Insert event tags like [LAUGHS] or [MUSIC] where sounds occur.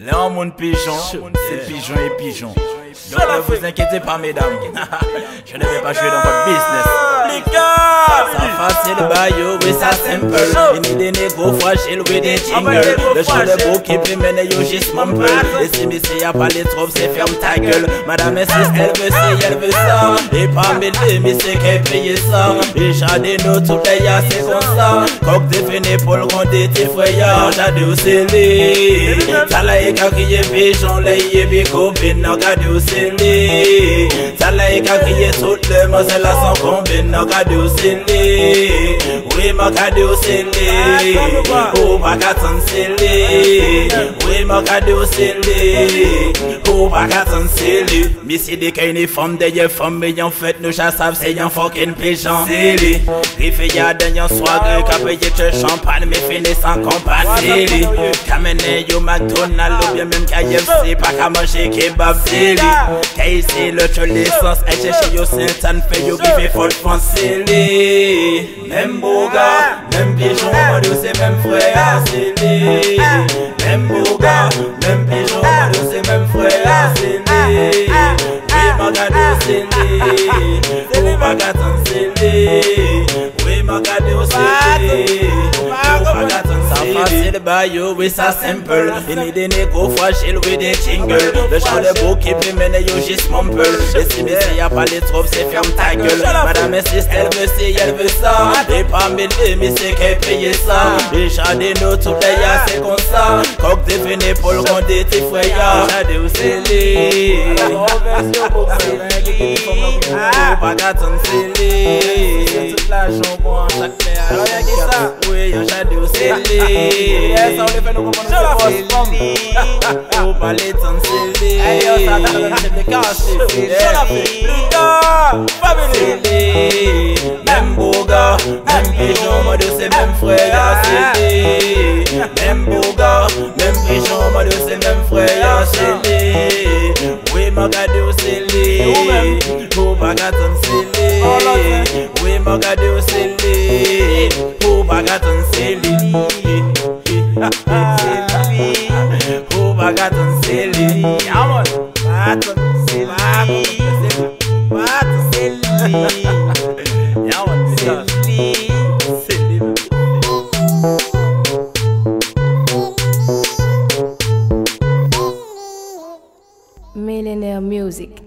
Léon mon pigeon, c'est pigeon et pigeon. Donc ne vous inquiétez pas mesdames, [LAUGHS] je ne vais pas jouer dans votre business. Ça facile bayo, oui ça simple. Des négos fragiles, oui des jingles. Le show de beau qui peut mener yo juste. Et si Missy y'a pas les trop, c'est ferme ta gueule. Madame insiste, elle veut ci, elle veut ça. Et mais c'est qu'elle paye ça. Et j'ai nous tout les y'a c'est comme ça. Coq défini pour le rond des tes frères, j'ai au scellé. T'as la éca qui est pigeon, les copine, regardez au scellé. T'as la éca qui est toutes les moselles à son combine, regardez. Oui, ma regardez au scellé. Oh, ma gâton scellé. Oui, ma regardez au scellé. Oh, ma gâton scellé. Mais c'est des cas une femme, des femmes, mais en fait, nous chas savent, c'est un fucking pigeon. Scellé. Riffé, y'a d'un soirée, qu'a payé de champagne, mais fini sans compagne. Scellé. Kamene, yo, McDonald's, ou bien même KFC, qu'à manger kebab. Scellé. Kaysi, le chou l'essence, elle cherche yo, Saint-Anne, fait yo, qui fait faute, scellé. Même beau gars, même pigeon, moi, c'est même frère, scellé. Ma gade, by you it's a simple You need a nigga for chill with a jingle Le jour le beau qui peut mener you just mumble Et si me si y'a pas les troupes c'est ferme ta gueule. Madame insiste elle me si elle veut ça. Et parmi les mais c'est qu'elle paye ça. Déjà des notes tout les y'a c'est comme ça. Coq devenu pour le rond des tes frères Regardez où c'est les. Pagatan se li Tout la jambon an chak me a Ouye yon jade ou se li ça, on les fait nous comprendre. Je la le chef de casse. Lucas. Même beau gars, même pigeon, moi de ces mêmes frères. Scellé. Même beau gars, même pigeon, moi de ces mêmes frères. Scellé. Oui, ma gade au scellé. Oh, pas gâton scellé. Oui, ma gade au scellé. Millionaire Music.